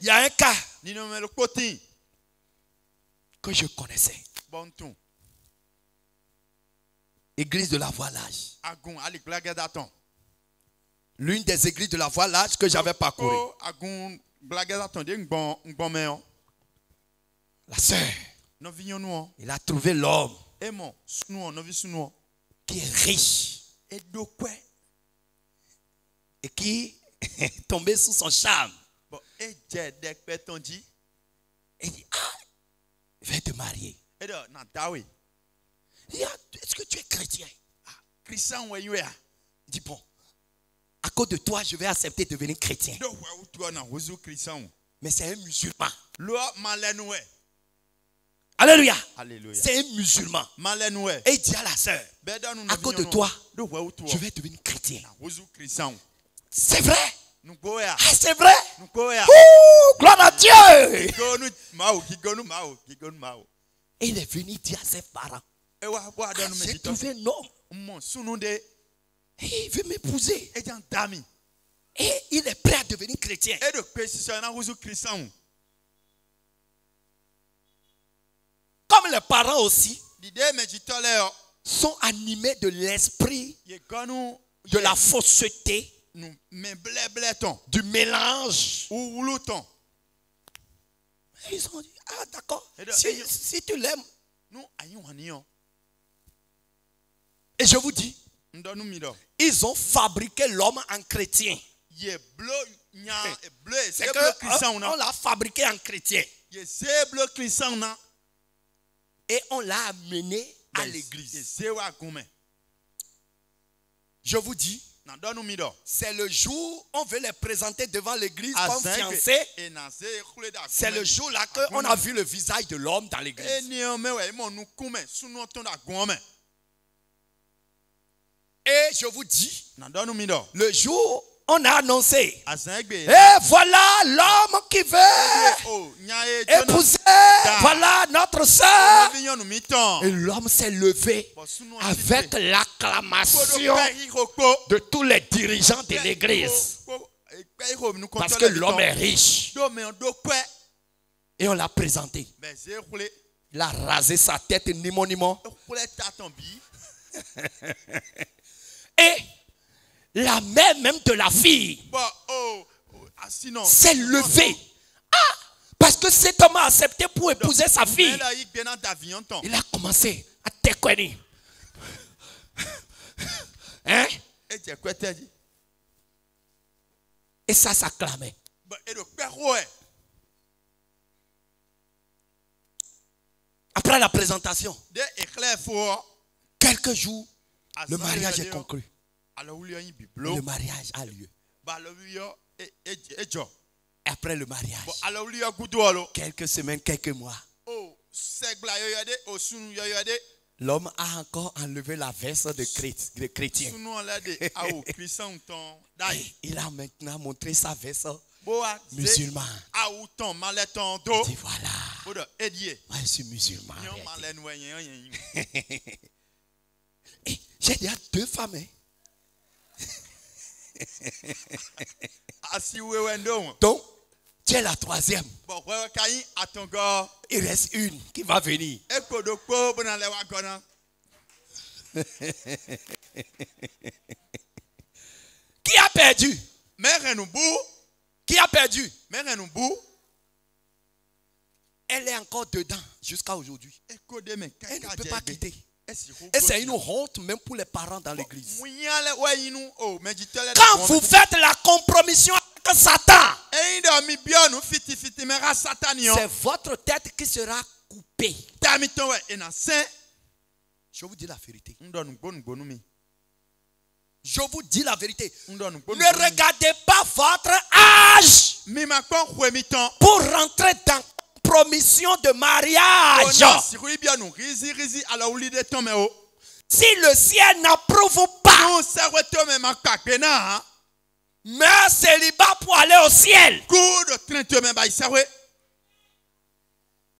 Il y a un cas que je connaissais. Église de la voie large. L'une des églises de la voie large que j'avais parcouru. kó agun gbagada tán dé ngbọ̀n ngbọ̀n mẹ́ọ́ La sœur, ọ́ il a trouvé l'homme. Nọ́fi sunu ọ́ qui est riche. Et qui est tombé sous son charme. Jí Il dit, ah, je vais te marier. dit, ah, est-ce que tu es chrétien? Yín wẹ̀ à Il dit, bon, à cause de toi, je vais accepter de devenir chrétien. Mais c'est un musulman. Alléluia. alléluia C'est un musulman. Et il dit à la sœur, à cause de toi, je vais devenir chrétien. C'est vrai. Ah, c'est vrai? Ouh, gloire à Dieu. il est venu dire à ses parents, àdánù j'ai trouvé un homme. Et il veut m'épouser. Et il est prêt à devenir chrétien. Comme les parents aussi sont animés de l'esprit de la fausseté, nu mẹ blẹ́blẹ́ tán du mélange. wúwúlú tán Ils ont dit, ah d'accord, si, tu l'aimes. wà níyàn Et je vous dis, ils ont fabriqué l'homme en chrétien. C'est que on, l'a fabriqué en chrétien. Et on l'a amené à l'église. Je vous dis, c'est le jour où on veut les présenter devant l'église comme fiancés. C'est le jour là qu'on a vu le visage de l'homme dans l'église. Et je vous dis, le jour où on a annoncé, et voilà l'homme qui veut épouser, voilà notre soeur. Et l'homme s'est levé avec l'acclamation de tous les dirigeants de l'église. Parce que l'homme est riche. Et on l'a présenté. kule Il a rasé sa tête kule ta tɔn bi Et la mère même de la fille bɔn o asinɔ s'est levée. Ah que cet homme a accepté pour épouser sa fille. Il a commencé à téqueni. Hein? Et ça s'acclamait. yɛ Après la présentation, fo quelques jours, le Azan mariage est de conclu. le mariage a lieu. Après le mariage, quelques semaines, quelques mois, Oh, oh, l'homme a encore enlevé la veste de, chrét- de chrétien. ah, oh. Il a maintenant montré sa veste ah, malais ton, do. Il dit voilà, moi je suis musulman. J'ai déjà deux femmes. hein. Donc, tu es la troisième. Il reste une qui va venir. Qui a perdu? Qui a perdu? Elle est encore dedans jusqu'à aujourd'hui. Elle ne peut pas quitter. Et c'est une honte même pour les parents dans l'église. Oh. Quand vous faites la compromission avec Satan, C'est votre tête qui sera coupée. Je vous dis la vérité. Je vous dis la vérité. Ne regardez pas votre âge pour rentrer dans compromission de mariage. Si le ciel n'approuve pas, Nou se wè ton me ma kakbe nan ha. mets célibat pour aller au ciel.